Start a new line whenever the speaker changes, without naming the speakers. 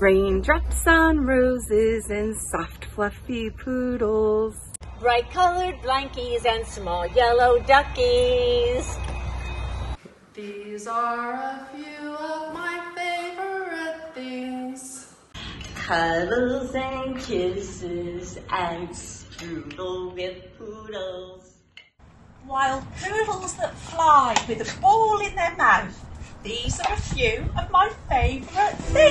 Raindrops on roses and soft fluffy poodles.
Bright colored blankies and small yellow duckies.
These are a few of my favorite things.
Cuddles and kisses and strudel with poodles.
Wild poodles that fly with a ball in their mouth. These are a few of my favourite things.